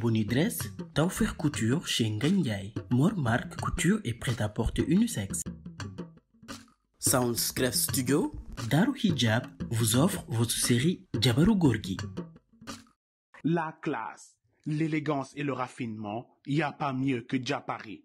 Bonnie Dress, Couture chez Ngagne Ndiaye, Mor Marc Couture et prêt-à-porter unisexe. Soundscref Studio, Daru Hijab vous offre votre série Jabaru Gorgui. La classe, l'élégance et le raffinement, il n'y a pas mieux que Japari.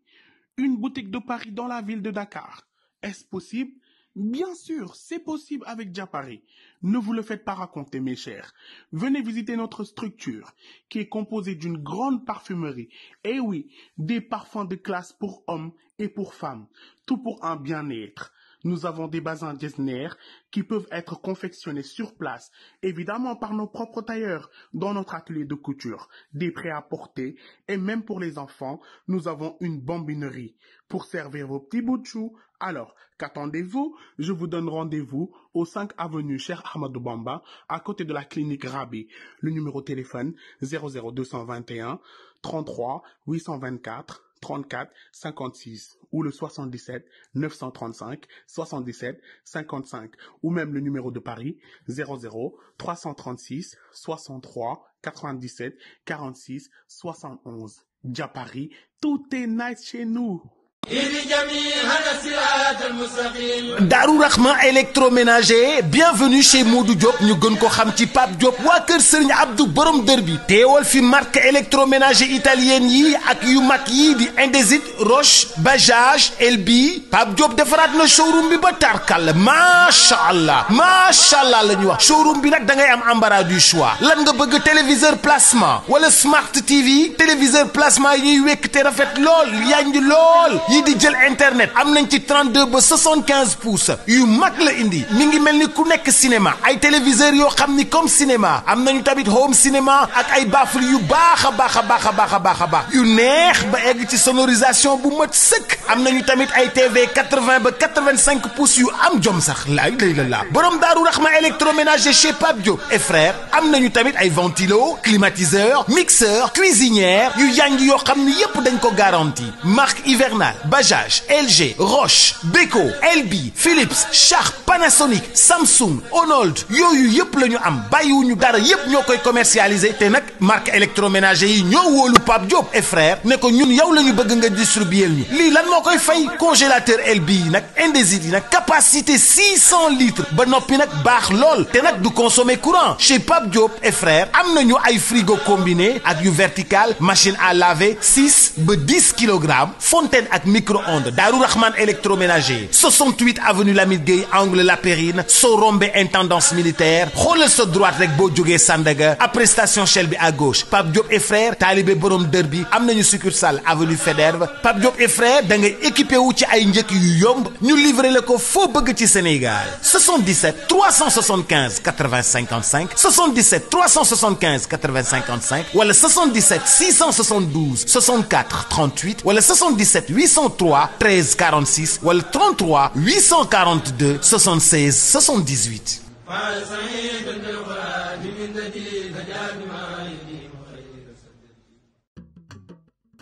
Une boutique de Paris dans la ville de Dakar. Est-ce possible? Bien sûr, c'est possible avec Japari. Ne vous le faites pas raconter, mes chers. Venez visiter notre structure, qui est composée d'une grande parfumerie. Et oui, des parfums de classe pour hommes et pour femmes. Tout pour un bien-être. Nous avons des basins Getzner qui peuvent être confectionnés sur place, évidemment par nos propres tailleurs, dans notre atelier de couture, des prêts à porter, et même pour les enfants, nous avons une bambinerie pour servir vos petits bouts de chou. Alors, qu'attendez-vous? Je vous donne rendez-vous au 5 avenue Cheikh Ahmadou Bamba, à côté de la clinique Rabi. Le numéro de téléphone 00221 33 824 34 56 ou le 77 935 77 55 ou même le numéro de Paris 00 336 63 97 46 71. Dia Paris, tout est nice chez nous. Darou Rahman électroménager bienvenue chez Modou Diop ñu gën ko Pape Diop Abdou borom dër bi. Teewal fi marque électroménager italienne yi ak yu mag yi di Roche Bajaj Elbi Pape Diop defaraat na showroom bi tarkal. Showroom bi am du choix. Lan smart TV téléviseur plasma yi. Di jël internet am nañ ci 32 ba 75 pouces yu mag la indi mi ngi mel ku nekk cinéma ay téléviseurs yoo xam ni comme cinéma am nañu tamit home cinéma ak ay baffle yu baax a baax a baax a baax a baax yu neex ba egg ci sonorisation bu mat sëkk am nañu tamit ay TV 80 ba 85 pouces yu am jom sax laay lay la laa borom daaru raxma électroménager chez Pape et frère am nañu tamit ay ventilo climatiseur mixeur cuisinière yu yanj yoo xam ni yépp dañ ko garantie marque hivernale Bajaj LG Roche Beko Elbi Philips Sharp Panasonic Samsung Onold yooyu yëpp la ñu am. Bàyyiwuñu dara yëpp ñoo commercialiser. Te nag marque électroménager yi ñoo wóolu Pape Diop et frère ne ko ñun yow la bëgg nga distribuer ñu. Lii lan moo koy fay? Congélateur LB yi nag Indesit capacité 600 litres. Ba noppi nag baax lool. Te nag du consommer courant. Chez Pape Diop et frère am nañu ay frigo combiné ak yu vertical machine à laver 6 ba 10 kilogrammes fontaine ak micro-ondes. Darou Rahman électroménager. 68 avenue Lamine angle La Périne soo rombé intendance militaire. Xoolal sa droite rek boo jógee Sandaga après station Shell bi à gauche. Pape Diop et frère taalibe borom dër bi succursale avenue Faidherbe. Pape Diop et frère da ngay équipé wu ci ay njëkk yu yomb ñu livré la ko bëgg ci Sénégal. 77 375 80 55 77 375 80 55 wala 77 672 64 38 wala 77 803 13 46 wala 33 842 76 78.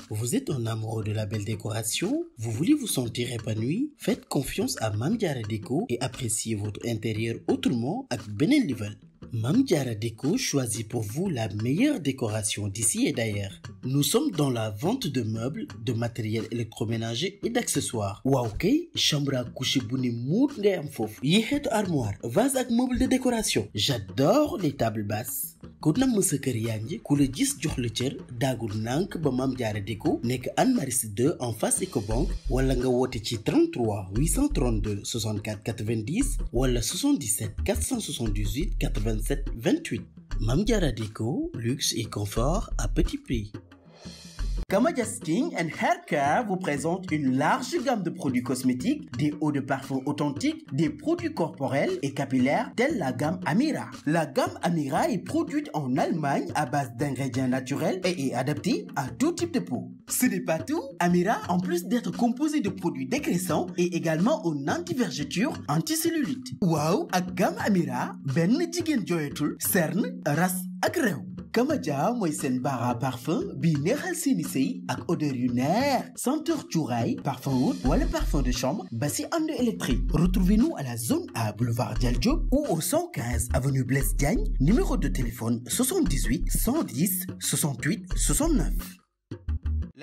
Vous êtes un amoureux de la belle décoration? Vous voulez vous sentir épanoui? Faites confiance à Mame Diarra Déco et appréciez votre intérieur autrement avec beneen level. Mame Diarra Déco choisit pour vous la meilleure décoration d'ici et d'ailleurs. Nous sommes dans la vente de meubles, de matériel électroménager et d'accessoires. waaw chambre à coucher bu ni muut ngay armoire, vase ak meuble de décoration. J'adore les tables basses. Ku namm sa kër yaa ngi ku la gis jox la cër daagul nànk ba Mame Diarra Déco nekk Anne Maris 2 en face Ecobank wala nga woote ci 33 832 64 90 wala 77 478 87 28 Mame Diarra Déco luxe et confort à petit prix. Kamadia Skin and Hair Care vous présente une large gamme de produits cosmétiques, des eaux de parfum authentiques, des produits corporels et capillaires tels la gamme Amira. La gamme Amira est produite en Allemagne à base d'ingrédients naturels et est adaptée à tout type de peau. Ce n'est pas tout. Amira, en plus d'être composé de produits dégraissants, est également un anti-vergeture, anti-cellulite. Waaw ak gamme Amira, benn jigéen ras ak réew. Kamaja mooy parfum bii neexal seeni sëy ak odeur yu neex. Senteur cuuraay parfum oud wala parfum de chambre ba si ànd électrique. Retrouvez-nous à la zone A boulevard Dial ou au 115 avenue Blaise Diagne numéro de téléphone 78 110 68 69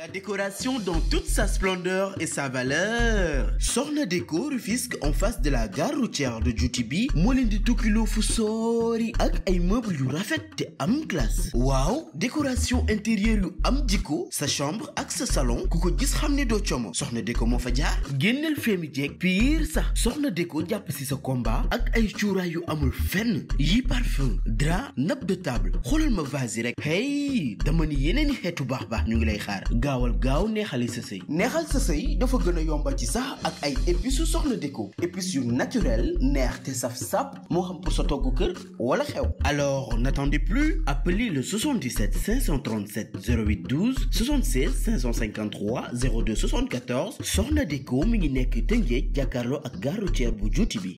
La décoration dans toute sa splendeur et sa valeur. Soxna Déco Rufisque en face de la gare routière de Djoutibi moo leen di tukkiloo fu soori ak ay meubles yu rafet te am classe. Waaw décoration intérieure yu am jikko sa chambre ak sa salon ku ko gis xam ne doo como Soxna Déco moo fa jaar génneel feemi pire sax. Soxna Déco jàpp si sa combat ak ay cuuraay yu amul fenn. Yi parfum drap nappe de table. Xoolal ma vase hey dama ni yeneen i xeetu baax baax ñu lay gaawal gaaw neexali sa sëy. Neexal sa sëy dafa gën a yomba ci sax ak ay épices yu Soxna Déco. Épices yu naturel neex te saf sap moo xam pour sa togg kër wala xew. Alors n'attendez plus appelez le 77 537 08 12 76 553 02 74 Soxna Déco mi ngi nekk Tëngéej jàkkaarloo ak gare routière bu juuti bi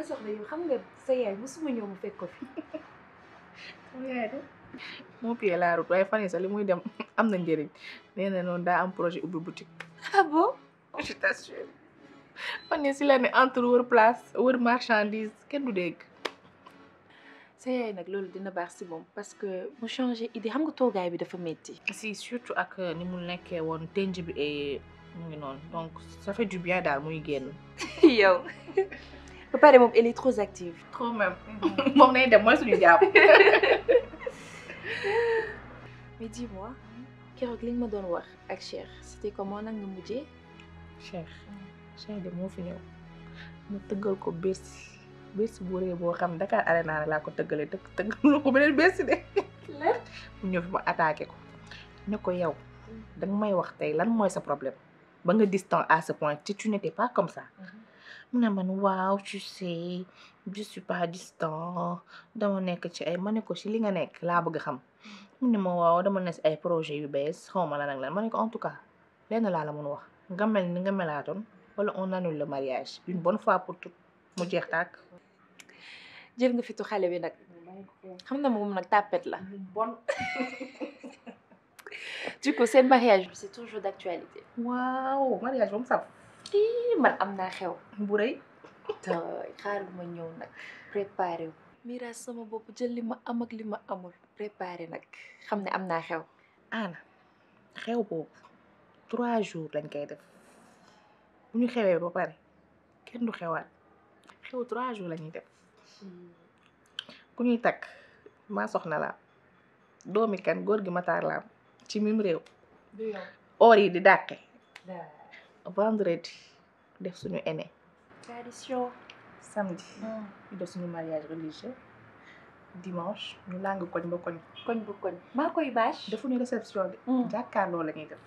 maa soxna yow xam nga sa yaay mosuma ñëw mu fekk ko fi. sama yaay de moo pied la route waaye fan yii sax li muy dem am na njëriñ nee na noonu daa am projet ubbi boutique. ah bon? je t'assure fan si la ne entre wër place wër marchandise kenn du dégg. sa yaay nag loolu dina baax si moom parce que mu changé idée xam nga toogaay bi dafa métti. si surtout ak ni mu nekkee woon tenj bi et mu ngi noonu donc ça fait du bien daal muy génn. yow ba pare moom elle est trop active. trop même moom nay dem mooy suñu jàpp. mais dis-moi keroog li nga ma doon wax ak Cheikh c'était comment nag nga mujjee. Cheikh Cheikh de moo fi ñëw mu tëggal ko Bercy Bercy bu rëy boo xam Dakar Arena laa ko tëggalee tëgg tëggal ko beneen Bercy de. mu ñëw fi ma attaqué ko ne ko yow danga may wax tey lan mooy sa problème? Ba nga distant à ce point te tu n'étais pas comme ça. Mu ne man waaw tu sais je suis pas distant dama nekk ci ay ma ne ko ci li nga nekk laa bëgg xam mu ne ma waaw dama ne si ay projet yu bees xaw ma lan ak lan ma ne ko en tout cas lenn laa la mun wax nga mel ni nga melaatoon wala on annule le mariage une bonne fois pour tout mu jeex tàkk. jël nga fitu xale bi nag xam na moom nag tàppet la. bon. du coup seen mariage bi c'est toujours d'actualité. waaw mariage ba mu saf. Man am naa xew. bu rëy. te ma ñëw nag préparé wu. mira sama bopp jël li ma am ak li ma amul préparé nag xam ne am naa xew. ana xew boobu trois jours lañ koy def bu ñu xewee ba pare kenn du xewaat xew trois jours la ñuy def ku ñuy takk maa soxna la doomi kan góor gi mataar la ci mim réew or yi di dàqe vendredi def suñu aîné tradition. samedi. Ñu def suñu mariage religieux dimanche ñu làng koñ ba koñ. Koñ bu koñ. Maa koy bâche. defuñu réception de. Jàkkaarloo la ñuy def.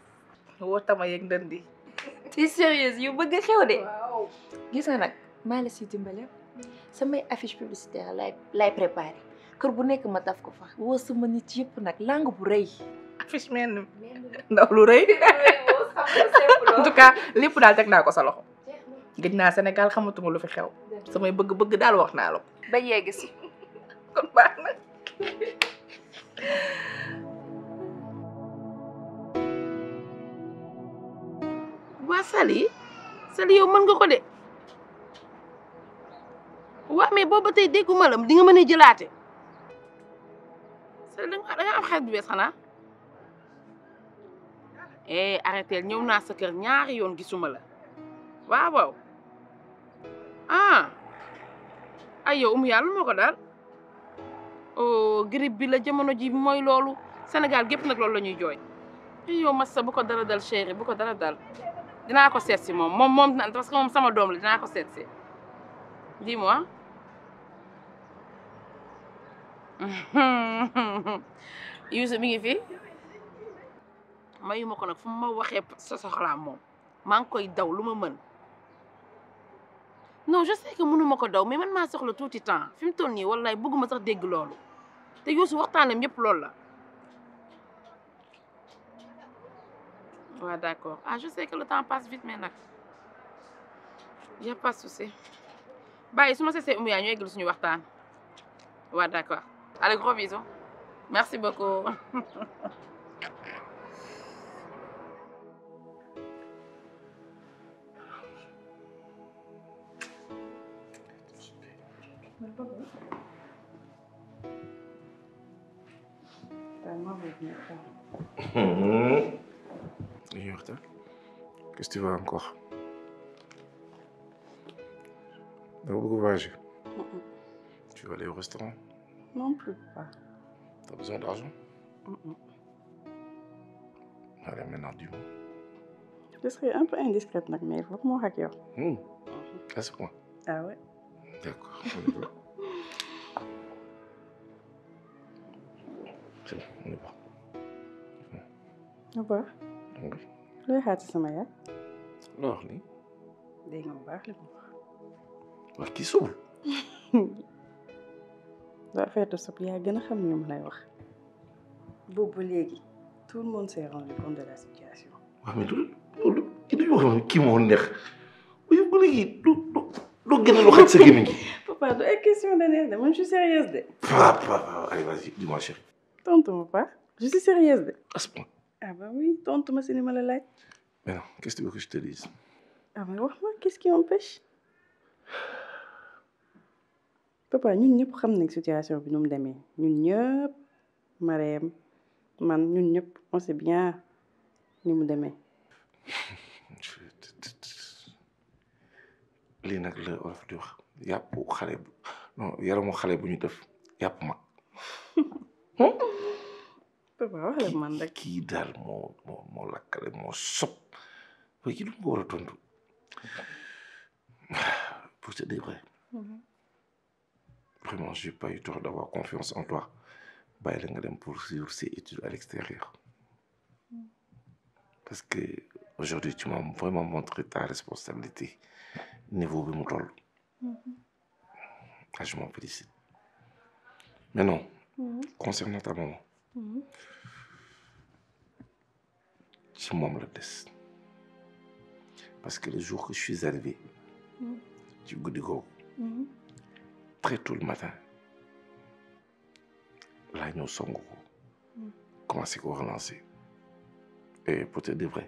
Woo tama yeeg ndëndi t'es sérieuse yu bëgg xew de. gis nga nag maa la si dimbale. Samay affiche publicitaire lay lay préparé. Kër bu nekk ma taf ko fa. Woo sama nit yëpp nag langue bu rëy. affiche mel ndaw lu rëy en tout cas lépp daal teg naa ko sa loxo. Gëj naa Sénégal xamatuma lu fi xew. Samay bëgg-bëgg daal wax naa la ko. Ba yegg si. kon baax na. Waa Sali Sali yow mën nga ko de. Waa mais boobu ba tey dégguma la di nga mën a jëlaate. Sali da nga am xarit bu bees xanaa? Eh arrêté ñëw naa sa kër ñaari yoon gisuma la. Waaw waaw. Ah. Ay yow umu yàlla moo ko daal oh bi la jamono ji mooy loolu. Sénégal gépp nag loolu la ñuy jooy. Ay yow massa bu ko dara dal chéri bu ko dara dal dinaa ko seet si moom. Moom moom sama doom la dinaa ko seet si. Dis-moi. Mi ngi fi? Mayu ma ko nag fu ma sa soxlaa moom. Maa ngi koy daw lu ma non je sais que mënu ma ko daw mais man maa soxla tuuti temps. Fi mu toll nii sax dégg loolu. Te Youssou waxtaanam yëpp loolu la. Waaw d'accord. Ah je sais que le temps passe vite mais nag y a pas de souci. Bàyyi su ma ñu suñu d'accord. Allez gros bisous. Merci beaucoup dañuy waxtaan qu'est-ce que tu veux encore? Danga bëgg voyager tu veux aller au restaurant? Non plus pas. t'as besoin d'argent? Allez maintenant dis-moi. Je serais un peu indiscrète mais il faut que. Hmm. à ce point. Ah ouais? D'accord on y va. c'est bon on y va Au revoir. donc looy xaar ci sama yaay. loo wax nii dégg nga bu baax li mu wax. wax kii suul ba feetu sab yaa gën a xam ñu mu lay wax. boobu ba léegi tout le monde s'est rendu compte de la situation. waaw mais loolu loolu kii dañu wax ne kii moo neex yow ba léegi du du du gën a lu xaj sa gémmiñ gi. papa du ay question de neex de man je suis sérieuse de. waaw allez vas-y dis-moi chérie tontu ma pas je suis sérieuse de. à ce point ah bah oui tontu ma si ni ma la laaj. mais non qu'est-ce que tu veux que je te dise? Ah mais wax ma qu'est-ce qui empêche? papa ñun ñëpp xam nañ situation bi nu mu demee ñun ñëpp Marème man ñun ñëpp on sait bien ni mu demee. lii nag la olof di wax yàpp xale bu non yaramu xale bu ñu def yàpp mag. Papa wax la man rek. kii daal moo moo moo lakkale moo sob waaye kii lu mu war a tontu? Pour te dire vrai. Vraiment j'ai pas eu tort d'avoir confiance en toi. Bàyyi la nga dem poursuivre ces études à l'extérieur. Parce que aujourd'hui tu m'as vraiment montré ta responsabilité niveau bi mu toll. Ah je m'en félicite. Mais non. Concernant ta maman ci moom la parce que le jour que je suis arrivé ci guddi googu très tôt le matin laa ñëw song ko. Commencé ko relancer. Et pour te dire vrai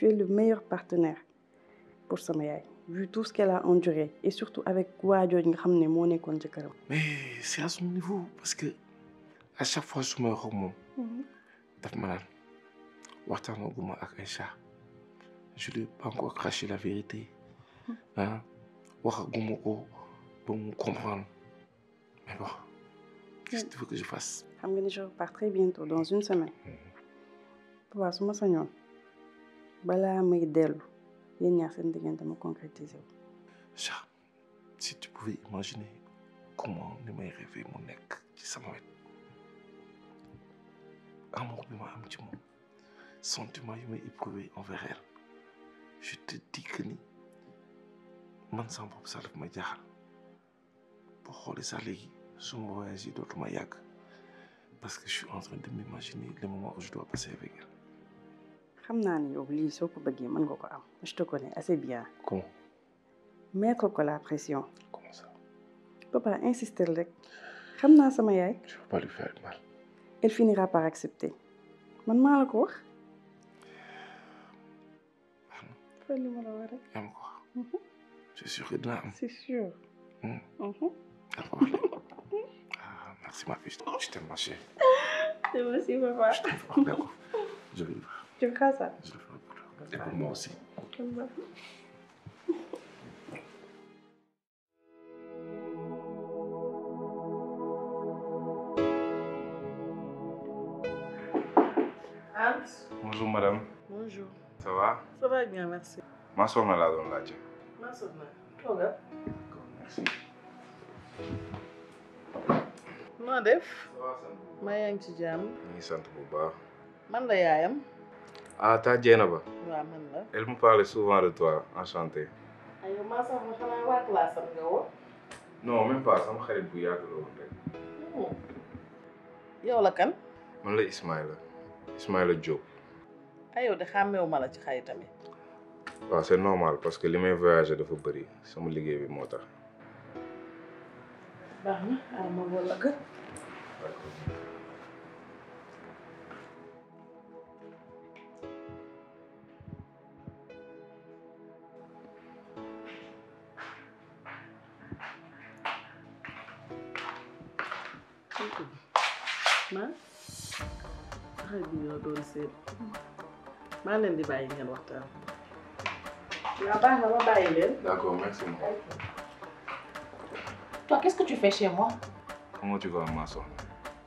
tu es le meilleur partenaire pour sama yaay vu tout ce qu'elle a enduré et surtout avec waajooj nga xam ne moo nekkoon mais c'est à son niveau parce que à chaque fois su may ak moom daf ma naan waxtaanaguma ak Aïcha je lui ai pas encore craché la vérité ah waxaguma ko ba mu comprendre mais bon qu'est-ce que tu veux que je fasse? Xam nga ni je repars très bientôt dans une semaine. Papa su ma sañoon balaa may dellu yéen si tu pouvais imaginer comment ni may rêvé mu nekk ci sama wet. Amour bi ma am ci moom sentiment yi envers elle. Je te dis que ni man sama bopp ma jaaxal. Xoolee sax léegi su ma voyage parce que je suis en train de m'imaginer les moments où je dois passer avec elle xam naa ne yow lii soo ko bëggee mën nga ko am je te connais assez bien Comment? Mettre ko la pression Comment ça? Papa insister rek xam naa sama yaay Je veux pas lui faire mal. elle finira par accepter man maa la ko wax? Fa li ma la wax rek yaa ma ko wax. Je suis sûr que am. c'est sûr. Mhm. D'accord. Ah, merci ma fille. Je t'aime ma chérie. C'est aussi papa Je t'aime. D'accord. Je vais le faire. tu feras ça Je le ferai pour toi. Et pour moi aussi. Bonjour madame. bonjour Ça va? Ça va bien merci maa soxna laa doon laajte. maa soxna toogal Merci. noo def? Ça va sant. maa yaa ngi ci jàmm ñu ngi sant bu baax. man la yaayam Ah, ta Dieynaba. waaw man la Elle me parlait souvent de toi. Enchanté. ayo maa soxna xanaa waa classe am nga woo Non, même pas. sama xarit bu yàgg la woon rek. yow la kan Man la Ismaïla. Ismaïla Diop. de xàmmeewu ma la ci xaritam yi waaw c'est normal parce que li may voyager dafa bëri sama liggéey bi moo tax. baax na ma woo la seet maa leen di bàyyi ngeen waxtaan waaw baax na ma bàyyi leen D'accord, merci. Toi, qu'est-ce que tu fais chez moi? Comment tu vas ma soxna?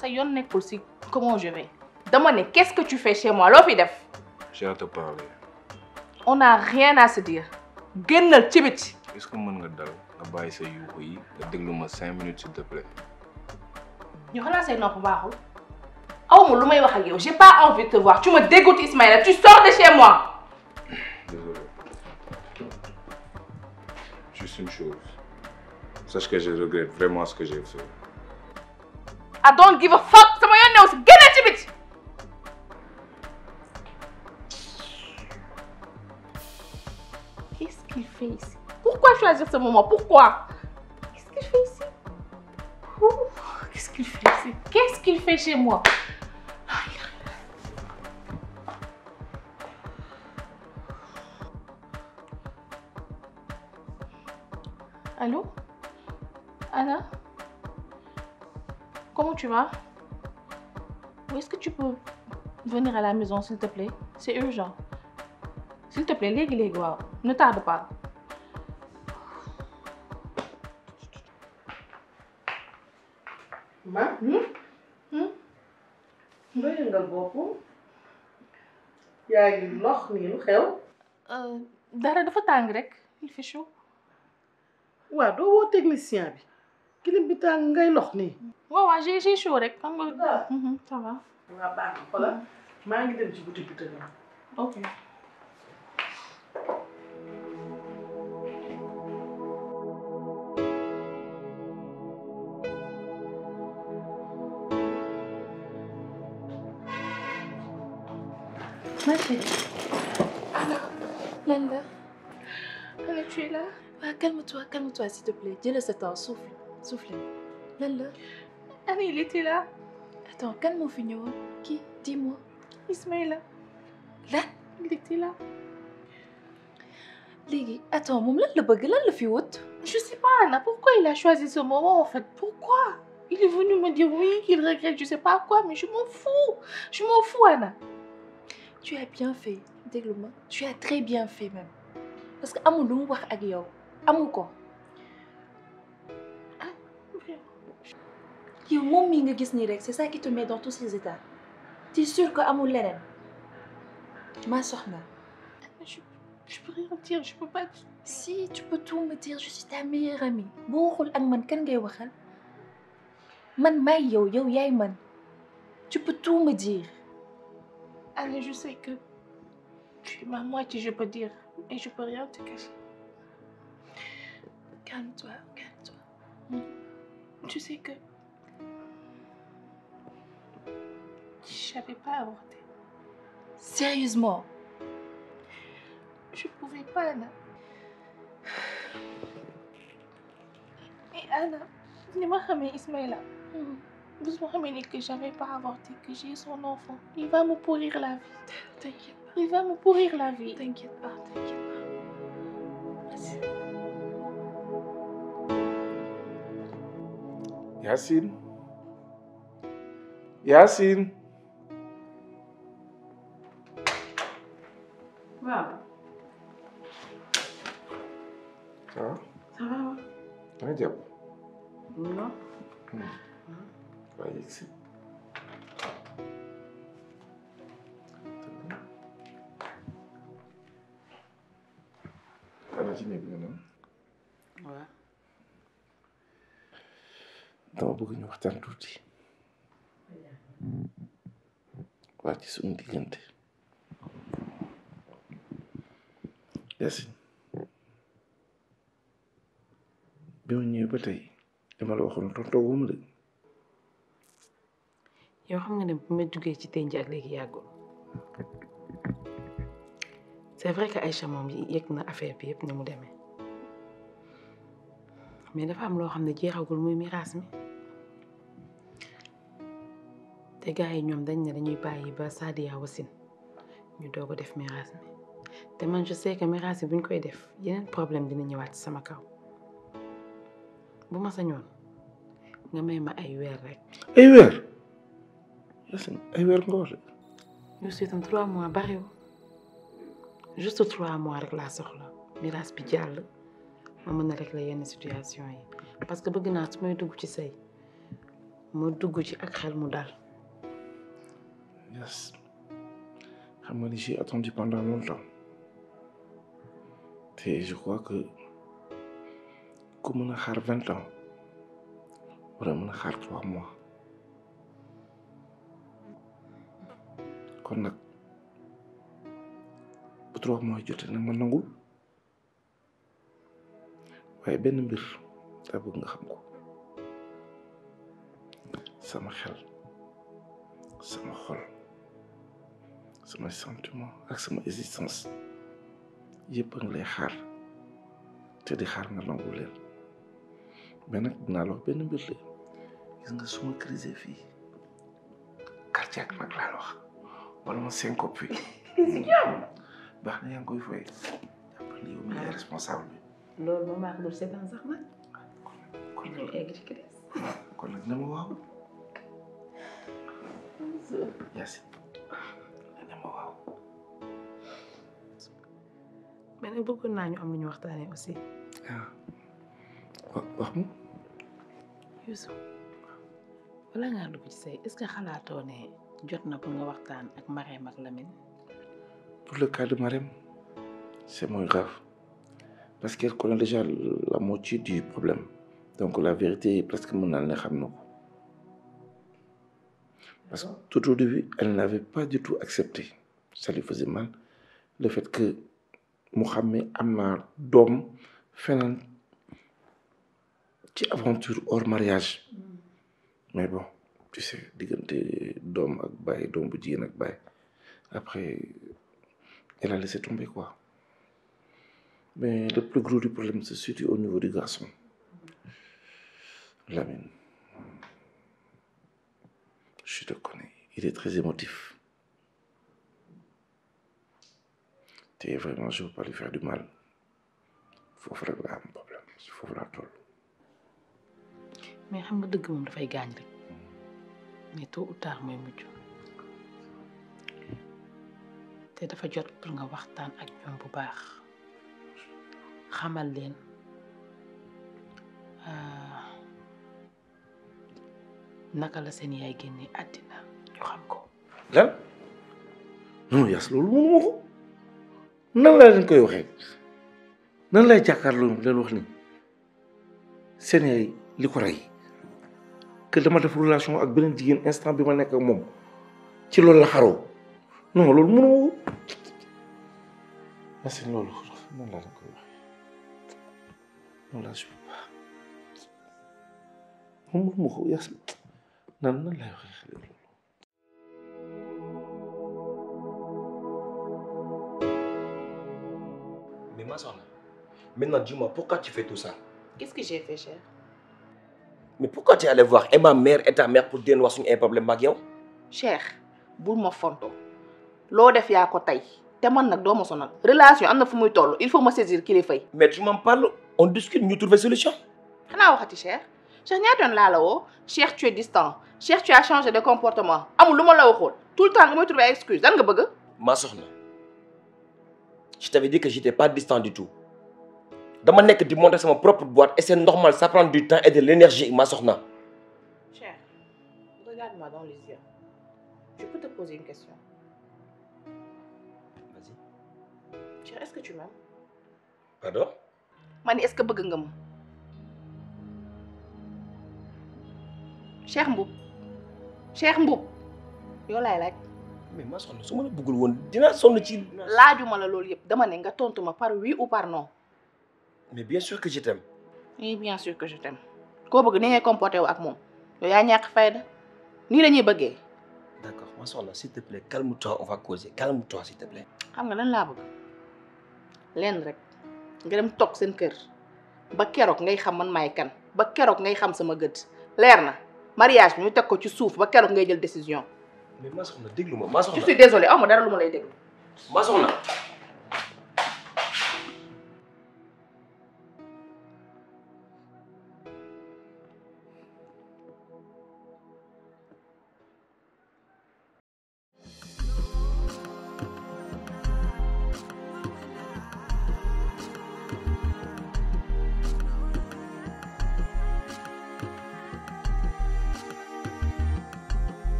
sa yoon nekkul si comment je vais. dama ne qu'est-ce que tu fais chez moi? Loo fi def? J'ai à te parler. on n'a rien à se dire. génnal ci biti. Est-ce que mën nga dal nga bàyyi sa yuuxu yi nga déglu ma cinq minutes s'il te plaît? ñu xanaa say nopp baaxul. Aw ma lu may wax ak yow j'ai pas envie de te voir tu me dégoûtes Ismaïla tu sors de chez moi. Désolé. Juste une chose. Sache que je regrette vraiment ce que j'ai fait. I don't give a fuck sama yoon new si génnal ci biti. Qu'est-ce qu'il fait ici? Pourquoi choisir ce moment? Pourquoi? Qu'est-ce qu'il fait ici? Qu'est-ce qu'il fait ici? Qu'est-ce qu'il fait chez moi? Allô? Anna? Comment tu vas? Ou est-ce que tu peux venir à la maison s'il te plaît? C'est urgent. S'il te plaît, léegi léegi waaw. Ne tarde pas. ma nga yëngal bopp. Yaa ngi lox nii lu xew. Euh, dara dafa tàng rek. Il fait chaud. Waaw doo woo technicien bi kilim bi tàng ngay lox nii waaw waaw j'ai j'ai chaud rek xam nga. waaw ça va. waa baax na xoolal maa ngi dem ci boutique bi te ñëw ok. Ma chérie. Anna, tu es là? Calme-toi, calme-toi s'il te plaît. Dis-le ce temps, souffle, souffle. Lan la Anna, il était là. Attends, kan moo fi ñëwoon Qui? Dis-moi. Ismaïla. Lan Il était là. léegi attends moom lan la bëgg? Lan la fi wut? Je sais pas, Anna, pourquoi il a choisi ce moment en fait? Pourquoi? Il est venu me dire oui, qu'il regrette, je sais pas quoi, mais je m'en fous. Je m'en fous, Anna. tu as bien fait déglu ma tu as très bien fait même parce que amul lu mu wax ak yow amul ko. Yow moom mii nga gis nii rek c'est ça qui te met dans tous ces états. T'es sûr que amul leneen? Ma soxna. Je, je peux rien dire, je peux pas. si tu peux tout me dire je suis ta meilleure amie. Boo waxul ak man kan ngay waxal? Man maay yow yow yaay man. Tu peux tout me dire. Anna, je sais que tu es ma moitié, je peux dire, et je peux rien te cacher. Calme-toi calme-toi. Tu sais que je savais pas avorter. sérieusement? Je pouvais pas Anna. Et Anna ma xamee Ismaïla. Ma xamee ni que j'avais pas avorté que j'ai son enfant. Il va me pourrir la vie. T'inquiète pas. Il va me pourrir la vie. T'inquiète pas t'inquiète Yacine Yacine waaw ça va ça va waaw. da nga jàpp non. waa yegg si ana ci néeg bi nga bëgg ñu waxtaan tuuti waa ci suñu diggante Yacine bi ma ñëwee ba tey dama la waxoon tontoo ma de yow xam nga ne bu ma jugee ci tey ak léegi yàggul c'est vrai que Aïcha moom yëg na affaire bi yëpp ni mu demee mais dafa am loo xam ne jeexagul muy miraas mi. Te gars yi ñoom dañ ne dañuy bàyyi ba Sadia wasin ñu doog a def miraas mi. Te man je sais que miraas bi buñ koy def yeneen problème dina ñëwaat ci sama kaw. Bu ma sañoon nga may ma ay weer rek. ay weer? Yacine ay weer nga wax de. Ñu trois mois bariwul. Juste trois mois rek laa soxla. Miraas bi jàll ma mën a régler yenn situation yi. Parce que bëgg naa su may dugg ci sëy ma dugg ci ak xel mu dal. Yes. J'ai attendu pendant longtemps. Te je crois que ku mën a xaar vingt ans war a mën a xaar trois mois kon nag bu trois mois jotee nag ma nangul. Waaye benn mbir daa bëgg nga xam ko. Sama xel sama xol sama sentiment ak sama existence. Yëpp a ngi lay xaar te di xaar nga nangu leen. Mais nag dinaa la wax benn mbir la gis nga suma crise fii quartier ak nag laa la wax. Wala ma syncope fii. Baax na yaa ngi koy fay jàppal ni yow mi yaay responsable bi. Loolu moom maa ko dul seetaan sax nag kon ñu egg ci ki des kon nag dama waaw. Yacine mais nag bëggoon naa ñu am lu ñu waxtaanee aussi ah wax wax mu Youssou wala ngaa dugg ci sëy est-ce que xalaatoo ne jot na pour nga waxtaan ak Marème ak Lamine? Pour le cas de Marème, c'est moins grave. Parce qu'elle connaît déjà la moitié du problème. Donc la vérité est presque mon Parce que tout au début, elle n'avait pas du tout accepté. Ça lui faisait mal. Le fait que Mohamed Amar Dom fait une petite aventure hors mariage. Mais bon, tu sais, digante Dom ak Baye, Dom bu. Après, elle a laissé tomber quoi. Mais le plus gros du problème se situe au niveau du garçon. Lamine. Je te connais. Il est très émotif. Et vraiment, je ne veux pas lui faire du mal. Il faut faire un problème. Il faut faire un mais xam nga dëgg moom dafay gaañ rek. Mais tôt ou tard mooy mujj. Te dafa jot pour nga waxtaan ak ñoom bu baax. Xamal leen naka la seen yaay génnee àddina ñu xam ko. Lan? Non yas loolu mënu ma ko nan laa leen koy waxee nan lay jàkkaarloo leen wax ni seen yaay li ko rey que dama def relation ak beneen jigéen instant bi ma nekk ak moom ci loolu la xaroo. Non loolu mënu ma ko. Parce que loolu. Nan laa leen koy waxee? Non laa je baax moom mënu ma yas nan nan lay waxee ma soeur, maintenant dis-moi, pourquoi tu fais tout ça? Qu'est-ce que j'ai fait, cher? Mais pourquoi tu es allé voir et ma mère et ta mère pour dire nous un problème cher bul ma fonto. Loo def yaa ko tey. Te man nag doo ma sonal. Relation am na fu muy il faut ma saisir kilifa yi. Mais tu m'en parles, on discute, nous trouvons solution. xanaa waxati cher. Cher ñaata yoon laa la woo? Cher tu es distant. Cher tu as changé de comportement. Amul lu ma la waxoon. Tout le temps nga may trouver excuse. Dan nga bëgg? Ma soeur, je t'avais dit que j'étais pas distant du tout. Dama nek di monter sama propre boîte et c'est normal, ça prend du temps et de l'énergie, ma cher regarde-moi dans les yeux. Je peux te poser une question. Vas-y. cher est-ce que tu m'aimes? Pardon? Ma ni est-ce que bëgg nga ma? Cheikh Mboup. Cheikh Mboup. Yow laay laaj Mais ma soeur, su ma la bëggul woon dinaa sonn ci. laajuma la loolu yëpp dama ne nga tontu ma par oui ou par non. Mais bien sûr que je t'aime. oui bien sûr que je t'aime. Koo bëgg ni ngay comporté wu ak moom yow yaa ñàkk fayda. Nii la ñuy bëggee. D'accord, ma soeur, s'il te plaît, calme-toi, on va causer. Calme-toi, s'il te plaît. xam nga lan laa bëgg? Lenn rek. Nga dem toog seen kër. Ba keroog ngay xam man maay kan. Ba keroog ngay xam sama gëdd leer na. Mariage bi ñu teg ko ci suuf ba keroog ngay jël décision Mais ma soeur, déglu-moi, ma soeur. je suis désolée aw ma dara lu ma lay déglu Ma soeur,